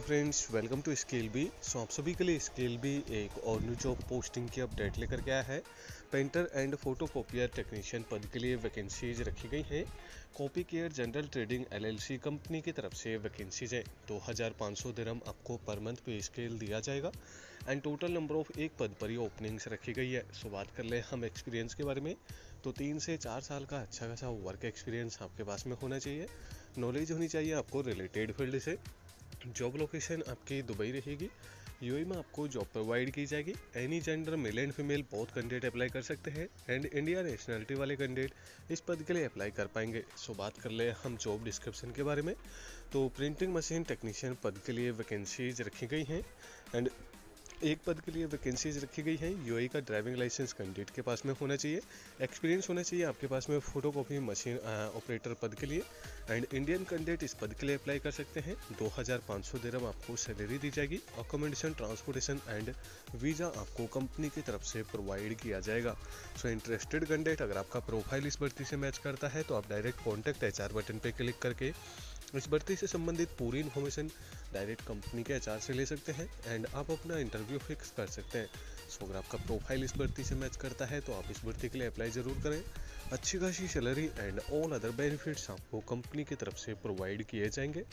Friends, welcome to scale B. So आप सभी के लिए स्केल बी एक और न्यू जॉब पोस्टिंग की अपडेट लेकर के आया है। Painter and photo copier technician पद के लिए वैकेंसीज रखी गई हैं। Copy care general trading LLC company की तरफ़ से वैकेंसीज हैं। दो हज़ार पाँच सौ दिरम आपको पर मंथ पे स्केल दिया जाएगा। एंड टोटल नंबर ऑफ़ एक पद पर ही ओपनिंग्स रखी गई है। सो बात कर ले हम एक्सपीरियंस के बारे में। तो तीन से चार साल का अच्छा खासा वर्क एक्सपीरियंस आपके पास में होना चाहिए। नॉलेज होनी चाहिए आपको रिलेटेड फ़ील्ड से। जॉब लोकेशन आपकी दुबई रहेगी। यूएई में आपको जॉब प्रोवाइड की जाएगी। Any gender male and female बहुत कैंडिडेट अप्लाई कर सकते हैं। एंड इंडिया नेशनलिटी वाले कैंडिडेट इस पद के लिए अप्लाई कर पाएँगे। सो बात कर ले हम जॉब डिस्क्रिप्शन के बारे में। तो प्रिंटिंग मशीन टेक्नीशियन पद के लिए वैकेंसीज रखी गई हैं। एंड एक पद के लिए वैकेंसीज रखी गई है। यूएई का ड्राइविंग लाइसेंस कैंडिडेट के पास में होना चाहिए। एक्सपीरियंस होना चाहिए आपके पास में फ़ोटो कॉपी मशीन ऑपरेटर पद के लिए। एंड इंडियन कैंडिडेट इस पद के लिए अप्लाई कर सकते हैं। दो हज़ार पाँच सौ दिरम आपको सैलरी दी जाएगी। अकोमोडेशन ट्रांसपोर्टेशन एंड वीज़ा आपको कंपनी की तरफ़ से प्रोवाइड किया जाएगा। सो इंटरेस्टेड कैंडिडेट अगर आपका प्रोफ़ाइल इस भर्ती से मैच करता है तो आप डायरेक्ट कॉन्टैक्ट एच बटन पर क्लिक करके इस भर्ती से संबंधित पूरी इन्फॉर्मेशन डायरेक्ट कंपनी के एच से ले सकते हैं एंड आप अपना इंटरव्यू फिक्स कर सकते हैं। सो अगर आपका प्रोफ़ाइल इस भर्ती से मैच करता है तो आप इस भर्ती के लिए अप्लाई ज़रूर करें। अच्छी खासी salary and all other benefits आपको कंपनी की तरफ़ से प्रोवाइड किए जाएँगे।